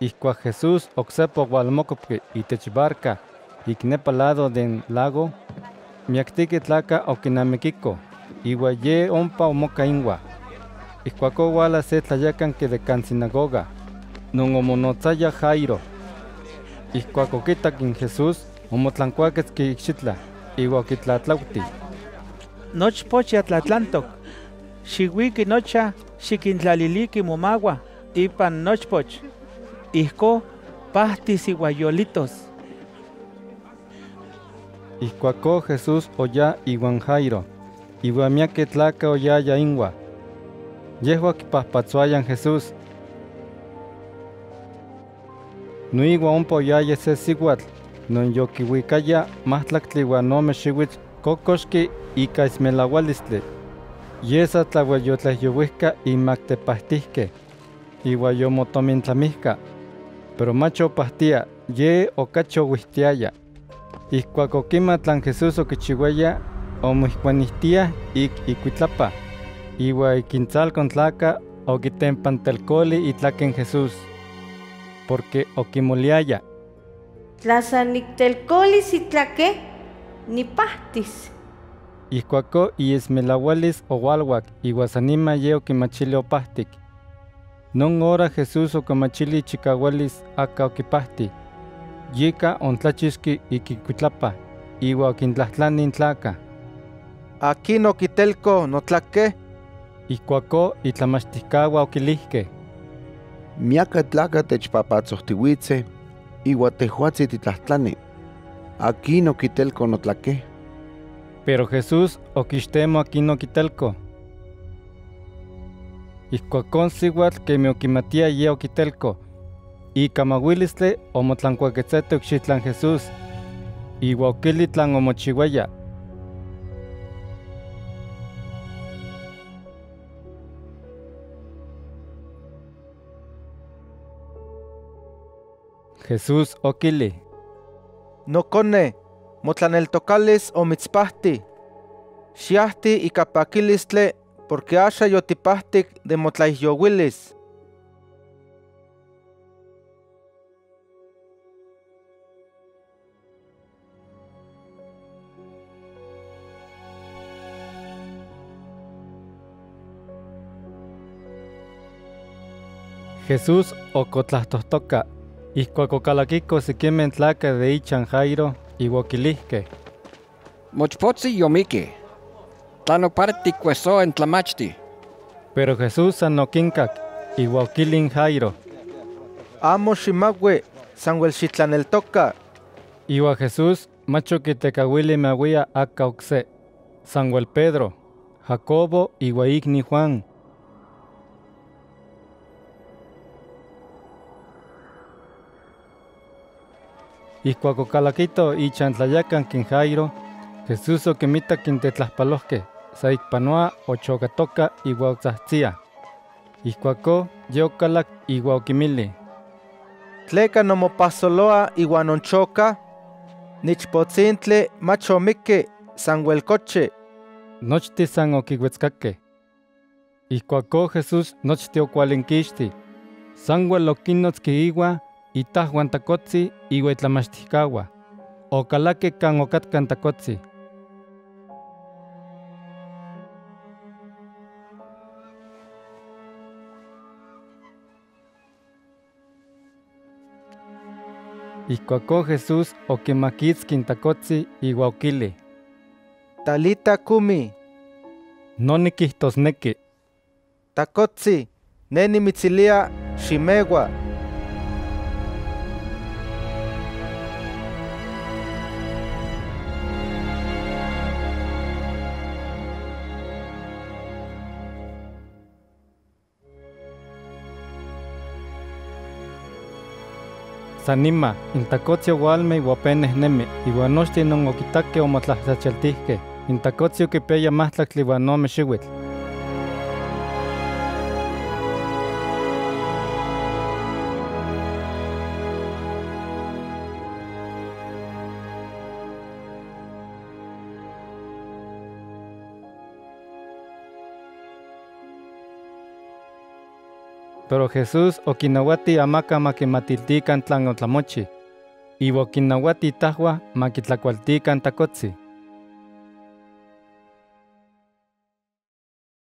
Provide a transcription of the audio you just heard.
Ihcuac Jesús ocsepa ohualmocopqui itech barca ik nepa lado den lago, miactiqui tlaca oquinamiquico, iua ye ompa omoca inua. Ihcuac ouala se tlayacanqui de can sinagoga, non omonotzaya Jairo. Ihcuac oquitac in Jesús, omotlancuaquetzqui icxitla, iua oquitlatlauti. Nochpoch atlatlantoc. Xiuiqui nocha xiquintlaliliqui momagua ipan nochpoch. Ihco pahtis iguayolitos. Ihcuacó Jesús oya iuan Jairo, iua miaque tlaca oyaya inua. Yehua quipahpatzuayan Jesús. Nuigua ompa oyaya se siuatl, non yoquiuicaya mahtlactli uan ome xiuitl cocoxqui ica ismelaualistli. Yesa tlauelyotlehyohuihca inmac tepahtihque, iua yomotomintlamihca. Pero macho opahtia, ye ocachi ouihtiaya. Ihcuac oquima tlan Jesús oquichiuaya, omoihcuanihtiah ik icuitlapa, iua iquintzalcon tlaca oquitempantelcoli itlaquen Jesús. Porque oquimoliaya, Tla san nictelcolis itlaque, nipahtis. Ihcuacó iesmelaualis oualhuac, iua sanima ye oquimachili opahtic. Non hora Jesús ocamachili chicaualis aca oquipahti. Yica ontlachisqui iquicuitlapa, iua oquintlahtlani in tlaca. Aquí oquitelco notlaque, Ihcuacó itlamachticaua oquilihque, Miaca tlaca techpapatzohtiuitze, iua tehuatzi titlahtlani. Aquí no quitelco notlaque. pero Jesús oquixtemo aquino oquitelco. Ihcuacón siuatl queme oquimatia ye oquitelco, ica mauilistle omotlancuaquetzete oxitlan Jesús, iua oquili tlan omochiuaya. Jesús oquili, nocone, motlaneltocalis omitzpahti. Xiahti ica paquilistle, porque asha yotipahtic de motlaihyowilis. Jesús ocotlahtohtoca, ihcuac ocalaquico siquimen tlaca de ichan Jairo, oquilihque, Mochpotzi yomiki. Tlano parti cueso en tlamachti. pero Jesús san oquincac, iua oquilin Jairo, Amo ximaue, sanwel xitlaneltoca. iua Jesús macho quitecahuili meahuia aca ocse, Samuel Pedro, Jacobo iua igni Juan. Ihcuac ocalaquito ichan tlayacanquin Jairo, Jesús oquimita quintetlaspalosque, sa icpanoa ochocatoca iua otzahtzia. Ihcuacó ye ocalac iua oquimili, Tleca nomopasoloa iuan onchoca. Nichpotzintle macho mique, sanwel coche. nochti san oquihuetzcaque. Ihcuacó Jesús nochti ocualinquixti, sanguel oquinotzqui iua, itahuan tacotzi iua itlamachticaua. Ocalaque can ocatcan Ihcuacó Jesús oquimaquitzquin tacotzi iua oquili, Talita kumi, no niquihtosnequi, tacotzi, ne nimitzilia ximewa. Sanima, intacotzi oualme iua peneh nemi, iua nochtin non oquitaque omotlahtzachaltihque, intacotzi oquipeya mahtlactli iuan ome xiuitl. Pero Jesús okinawati amaka makimatiltikan tlan otlamochi. Iwa okinawati tahua makitlakualtikan takotzi.